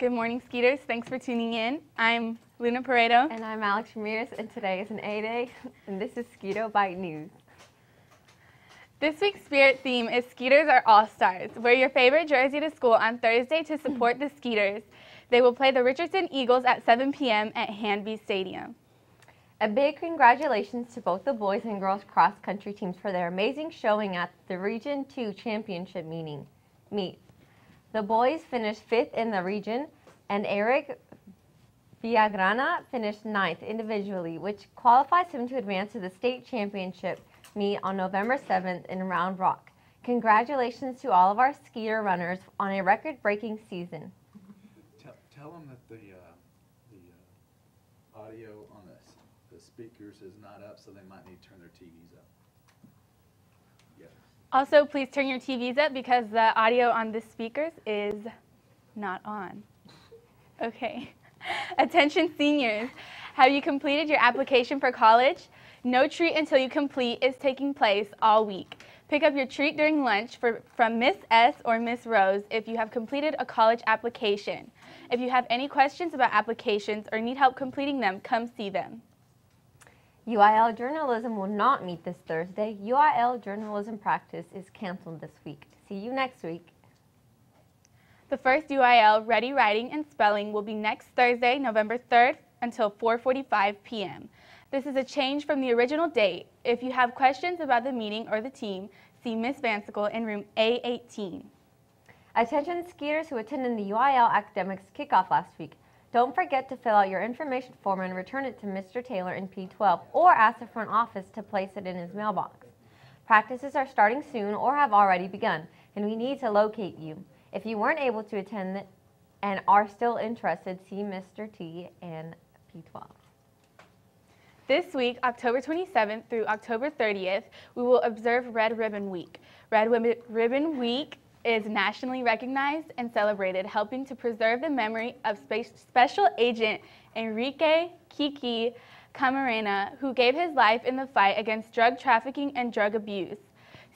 Good morning, Skeeters. Thanks for tuning in. I'm Luna Pareto. And I'm Alex Ramirez, and today is an A Day, and this is Skeeto-Byte News. This week's spirit theme is Skeeters are All Stars. Wear your favorite jersey to school on Thursday to support the Skeeters. They will play the Richardson Eagles at 7 p.m. at Hanby Stadium. A big congratulations to both the boys and girls cross country teams for their amazing showing at the Region 2 Championship meeting. Meet. The boys finished fifth in the region, and Eric Villagrana finished ninth individually, which qualifies him to advance to the state championship meet on November 7th in Round Rock. Congratulations to all of our Skeeter runners on a record-breaking season. Tell, tell them that the, uh, the uh, audio on the, the speakers is not up, so they might need to turn their TVs up. Also, please turn your TVs up because the audio on the speakers is not on. Okay. Attention seniors, have you completed your application for college? No treat until you complete is taking place all week. Pick up your treat during lunch for, from Miss S or Miss Rose if you have completed a college application. If you have any questions about applications or need help completing them, come see them. UIL journalism will not meet this Thursday. UIL journalism practice is canceled this week. See you next week. The first UIL Ready Writing and Spelling will be next Thursday, November 3rd until 4:45 p.m. This is a change from the original date. If you have questions about the meeting or the team, see Miss Vansicle in room A18. Attention skiers who attended the UIL Academics kickoff last week. Don't forget to fill out your information form and return it to Mr. Taylor in P12 or ask the front office to place it in his mailbox. Practices are starting soon or have already begun, and we need to locate you. If you weren't able to attend and are still interested, see Mr. T in P12. This week, October 27th through October 30th, we will observe Red Ribbon Week. Red Ribbon Week is nationally recognized and celebrated, helping to preserve the memory of Spe- Special Agent Enrique Kiki Camarena, who gave his life in the fight against drug trafficking and drug abuse.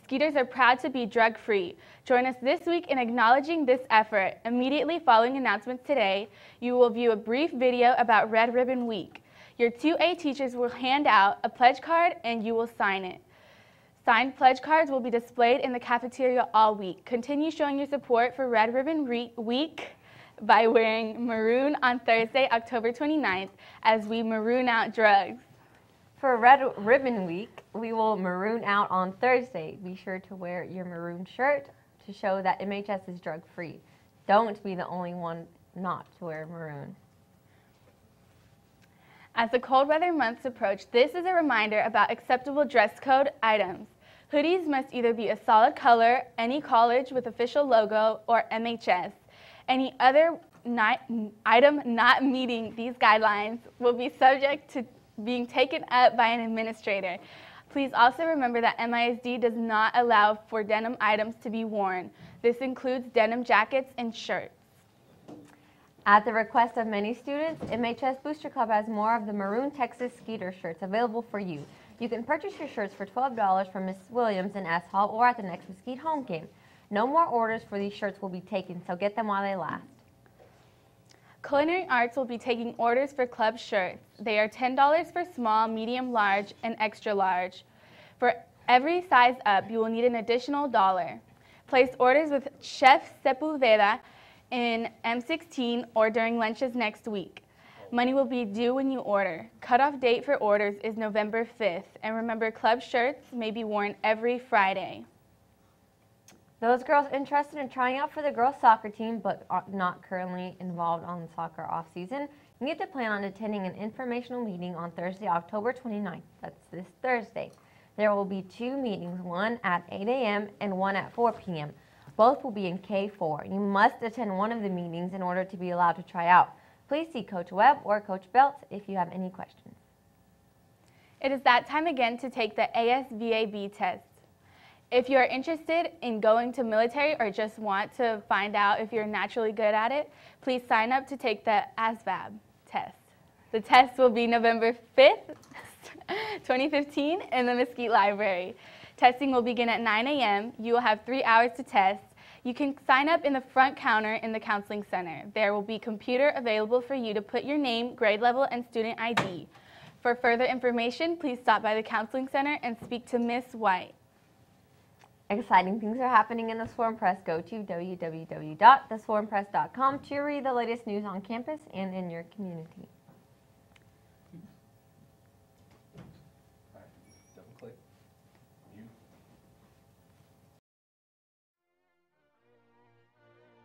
Skeeters are proud to be drug free. Join us this week in acknowledging this effort. Immediately following announcements today, you will view a brief video about Red Ribbon Week. Your 2A teachers will hand out a pledge card and you will sign it. Signed pledge cards will be displayed in the cafeteria all week. Continue showing your support for Red Ribbon Re- Week by wearing maroon on Thursday, October 29th, as we maroon out drugs. For Red Ribbon Week, we will maroon out on Thursday. Be sure to wear your maroon shirt to show that MHS is drug free. Don't be the only one not to wear maroon. As the cold weather months approach, this is a reminder about acceptable dress code items. Hoodies must either be a solid color, any college with official logo, or MHS. Any other item not meeting these guidelines will be subject to being taken up by an administrator. Please also remember that MISD does not allow for denim items to be worn. This includes denim jackets and shirts. At the request of many students, MHS Booster Club has more of the maroon Texas Skeeter shirts available for you. You can purchase your shirts for $12 from Miss Williams in S Hall or at the next Mesquite home game. No more orders for these shirts will be taken, so get them while they last. Culinary Arts will be taking orders for club shirts. They are $10 for small, medium, large, and extra large. For every size up, you will need an additional dollar. Place orders with Chef Sepulveda in M16 or during lunches next week. Money will be due when you order. Cutoff date for orders is November 5th. And remember, club shirts may be worn every Friday. Those girls interested in trying out for the girls soccer team but not currently involved on the soccer off season need to plan on attending an informational meeting on Thursday, October 29th. That's this Thursday. There will be two meetings, one at 8 a.m. and one at 4 p.m. Both will be in K4. You must attend one of the meetings in order to be allowed to try out. Please see Coach Webb or Coach Belt if you have any questions. It is that time again to take the ASVAB test. If you are interested in going to military or just want to find out if you're naturally good at it, please sign up to take the ASVAB test. The test will be November 5th, 2015 in the Mesquite Library. Testing will begin at 9 a.m. You will have three hours to test. You can sign up in the front counter in the Counseling Center. There will be computer available for you to put your name, grade level, and student ID. For further information, please stop by the Counseling Center and speak to Miss White. Exciting things are happening in the Swarm Press. Go to www.theswarmpress.com to read the latest news on campus and in your community.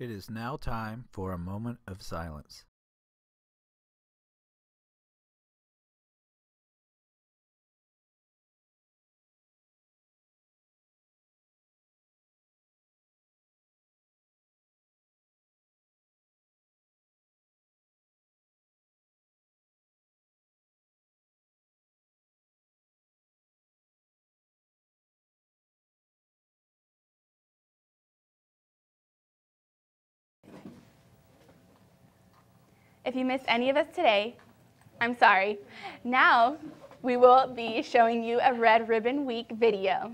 It is now time for a moment of silence. If you missed any of us today, I'm sorry. Now we will be showing you a Red Ribbon Week video.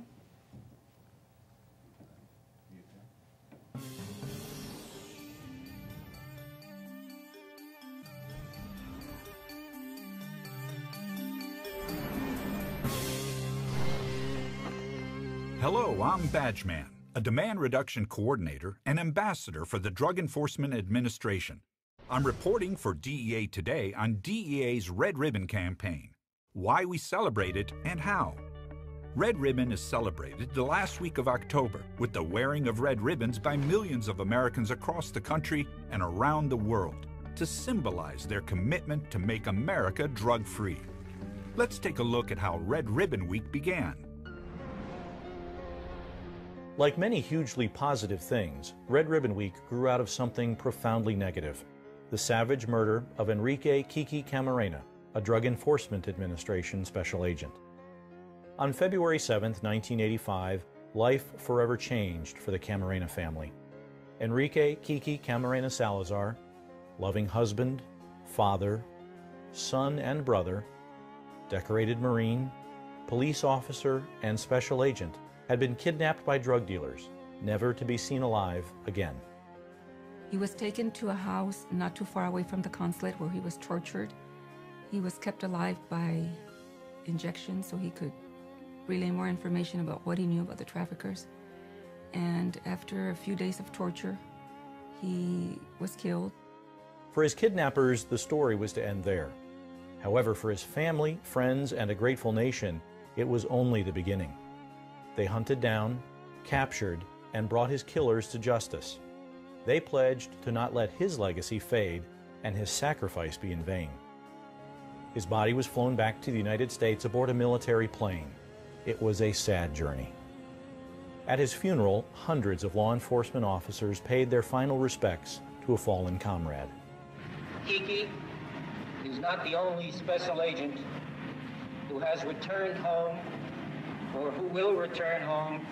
Hello, I'm Badgeman, a demand reduction coordinator and ambassador for the Drug Enforcement Administration. I'm reporting for DEA Today on DEA's Red Ribbon campaign, why we celebrate it and how. Red Ribbon is celebrated the last week of October with the wearing of red ribbons by millions of Americans across the country and around the world to symbolize their commitment to make America drug free. Let's take a look at how Red Ribbon Week began. Like many hugely positive things, Red Ribbon Week grew out of something profoundly negative the savage murder of Enrique Kiki Camarena, a Drug Enforcement Administration special agent. On February 7, 1985, life forever changed for the Camarena family. Enrique Kiki Camarena Salazar, loving husband, father, son, and brother, decorated Marine, police officer, and special agent, had been kidnapped by drug dealers, never to be seen alive again. He was taken to a house not too far away from the consulate where he was tortured. He was kept alive by injection so he could relay more information about what he knew about the traffickers. And after a few days of torture, he was killed. For his kidnappers, the story was to end there. However, for his family, friends, and a grateful nation, it was only the beginning. They hunted down, captured, and brought his killers to justice. They pledged to not let his legacy fade and his sacrifice be in vain. His body was flown back to the United States aboard a military plane. It was a sad journey. At his funeral, hundreds of law enforcement officers paid their final respects to a fallen comrade. Kiki is not the only special agent who has returned home or who will return home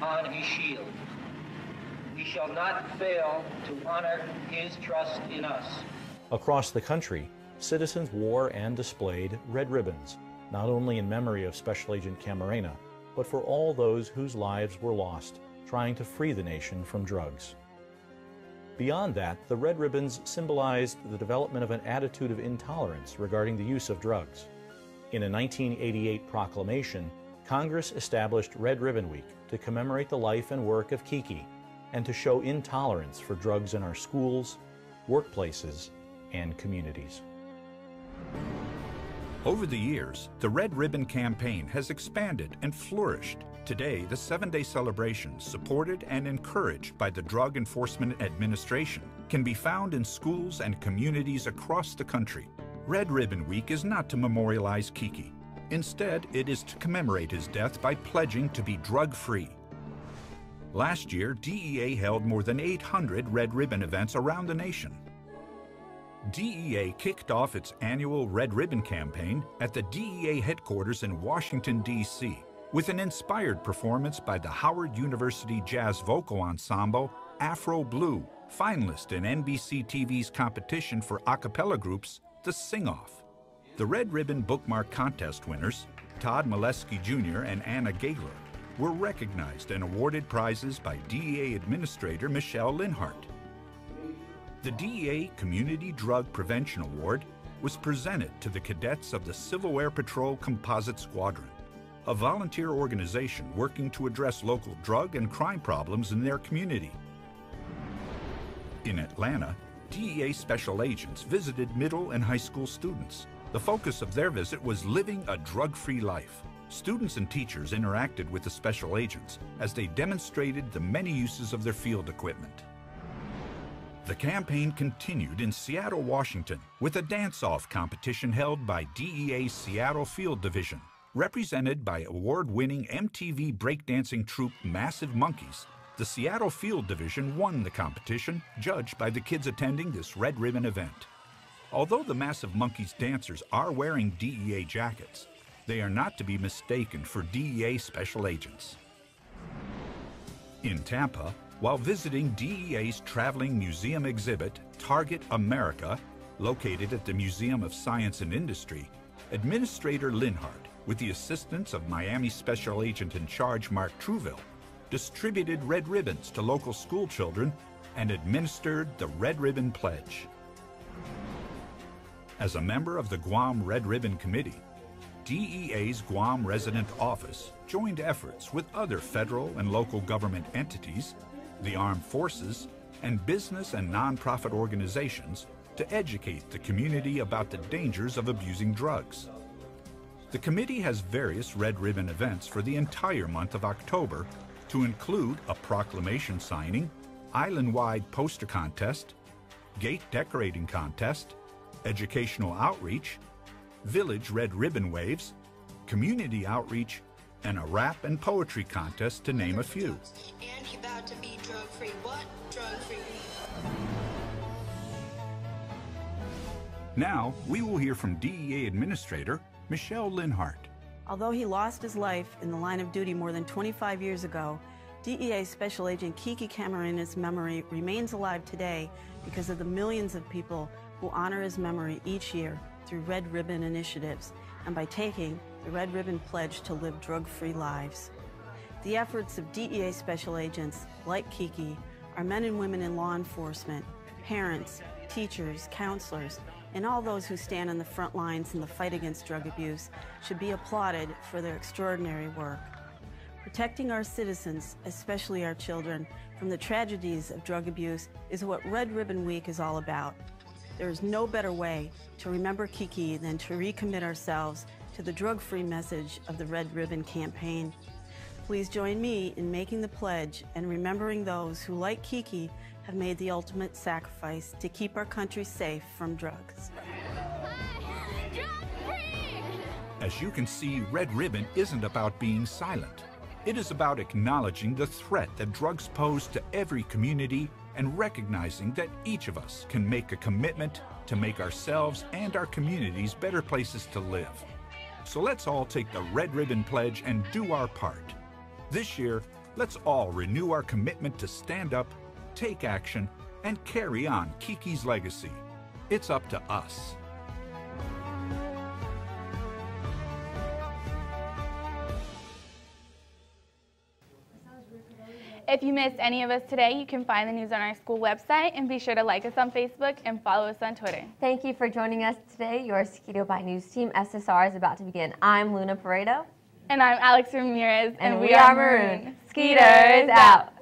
on his shield. We shall not fail to honor his trust in us. Across the country, citizens wore and displayed red ribbons, not only in memory of Special Agent Camarena, but for all those whose lives were lost trying to free the nation from drugs. Beyond that, the red ribbons symbolized the development of an attitude of intolerance regarding the use of drugs. In a 1988 proclamation, Congress established Red Ribbon Week to commemorate the life and work of Kiki and to show intolerance for drugs in our schools, workplaces, and communities. Over the years, the Red Ribbon Campaign has expanded and flourished. Today, the seven day celebration, supported and encouraged by the Drug Enforcement Administration, can be found in schools and communities across the country. Red Ribbon Week is not to memorialize Kiki. Instead, it is to commemorate his death by pledging to be drug free. Last year, DEA held more than 800 Red Ribbon events around the nation. DEA kicked off its annual Red Ribbon campaign at the DEA headquarters in Washington, D.C., with an inspired performance by the Howard University Jazz Vocal Ensemble Afro Blue, finalist in NBC TV's competition for a cappella groups, The Sing Off. The Red Ribbon Bookmark Contest winners, Todd Molesky Jr. and Anna Gaylor, were recognized and awarded prizes by DEA Administrator Michele Leonhart. The DEA Community Drug Prevention Award was presented to the cadets of the Civil Air Patrol Composite Squadron, a volunteer organization working to address local drug and crime problems in their community. In Atlanta, DEA special agents visited middle and high school students. The focus of their visit was living a drug-free life. Students and teachers interacted with the special agents as they demonstrated the many uses of their field equipment. The campaign continued in Seattle, Washington, with a dance-off competition held by DEA's Seattle Field Division, represented by award-winning MTV breakdancing troupe Massive Monkeys. The Seattle Field Division won the competition, judged by the kids attending this Red Ribbon event. Although the Massive Monkeys dancers are wearing DEA jackets, they are not to be mistaken for DEA special agents. In Tampa, while visiting DEA's traveling museum exhibit, Target America, located at the Museum of Science and Industry, Administrator Leonhart, with the assistance of Miami Special Agent in Charge Mark Trouville, distributed red ribbons to local school children and administered the Red Ribbon Pledge. As a member of the Guam Red Ribbon Committee, DEA's Guam Resident Office joined efforts with other federal and local government entities, the armed forces, and business and nonprofit organizations to educate the community about the dangers of abusing drugs. The committee has various Red Ribbon events for the entire month of October to include a proclamation signing, island-wide poster contest, gate decorating contest, educational outreach, village red ribbon waves, community outreach, and a rap and poetry contest to name a few. And he vowed to be drug-free. What? Drug-free. Now, we will hear from DEA Administrator Michele Leonhart. Although he lost his life in the line of duty more than 25 years ago, DEA Special Agent Kiki Camarena's memory remains alive today because of the millions of people who honor his memory each year through Red Ribbon initiatives and by taking the Red Ribbon Pledge to live drug-free lives. The efforts of DEA special agents like Kiki, our men and women in law enforcement, parents, teachers, counselors, and all those who stand on the front lines in the fight against drug abuse should be applauded for their extraordinary work. Protecting our citizens, especially our children, from the tragedies of drug abuse is what Red Ribbon Week is all about. There is no better way to remember Kiki than to recommit ourselves to the drug-free message of the Red Ribbon campaign. Please join me in making the pledge and remembering those who, like Kiki, have made the ultimate sacrifice to keep our country safe from drugs. As you can see, Red Ribbon isn't about being silent. It is about acknowledging the threat that drugs pose to every community and recognizing that each of us can make a commitment to make ourselves and our communities better places to live. So let's all take the Red Ribbon Pledge and do our part. This year, let's all renew our commitment to stand up, take action, and carry on Kiki's legacy. It's up to us. If you missed any of us today, you can find the news on our school website and be sure to like us on Facebook and follow us on Twitter. Thank you for joining us today. Your Skeeto-Byte News team SSR is about to begin. I'm Luna Paredo. And I'm Alex Ramirez, and, we, are Maroon. Skeeters out.